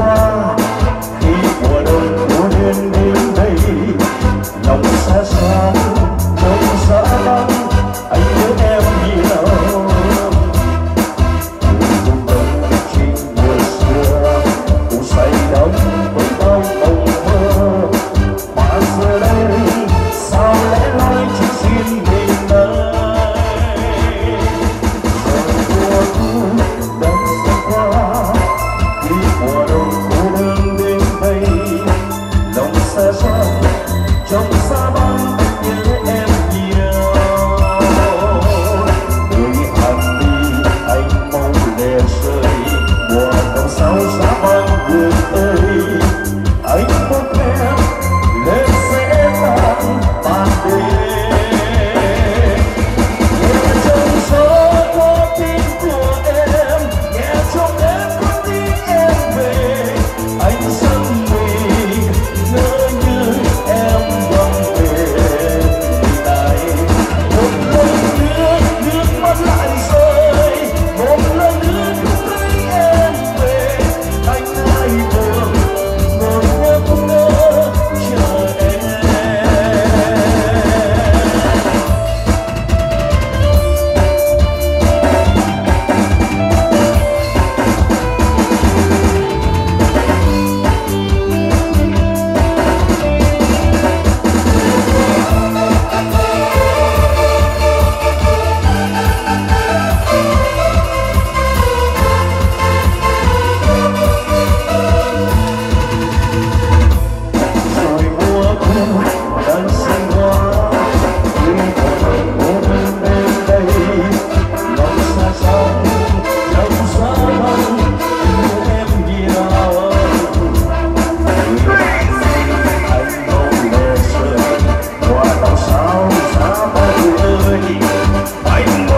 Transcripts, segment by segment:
falar Yeah. Sahib, I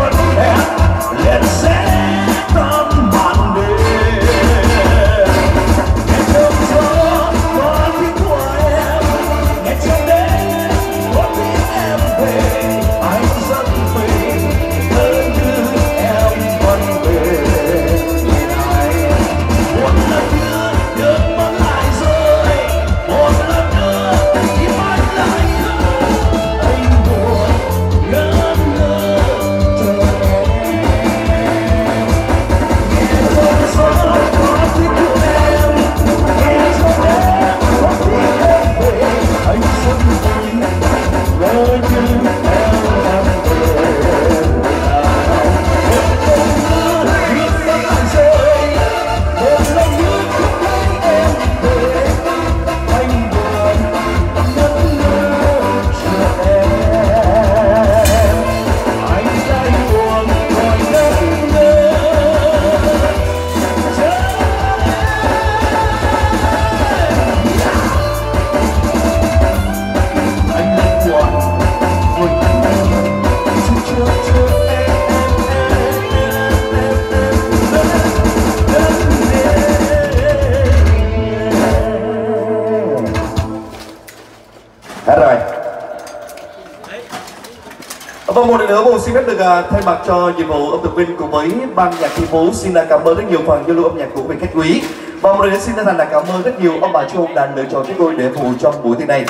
và một xin phép được uh, thay mặt cho nhiệm vụ âm thực viên cùng với ban nhạc thi phố xin uh, cảm ơn rất nhiều phần giao lưu âm nhạc của vị khách quý. Và một lần nữa xin thành là cảm ơn rất nhiều ông bà chú ông đã lựa chọn chúng tôi để phụ trong buổi thi này.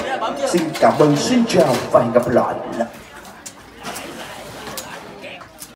Xin cảm ơn xin chào và hẹn gặp lại.